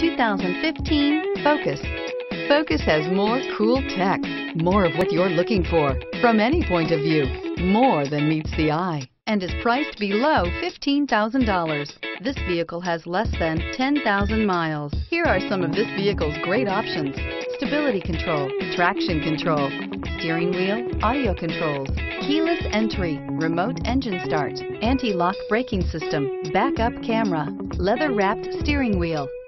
2015 Focus. Focus has more cool tech, more of what you're looking for. From any point of view, more than meets the eye and is priced below $15,000. This vehicle has less than 10,000 miles. Here are some of this vehicle's great options. Stability control, traction control, steering wheel, audio controls, keyless entry, remote engine start, anti-lock braking system, backup camera, leather wrapped steering wheel,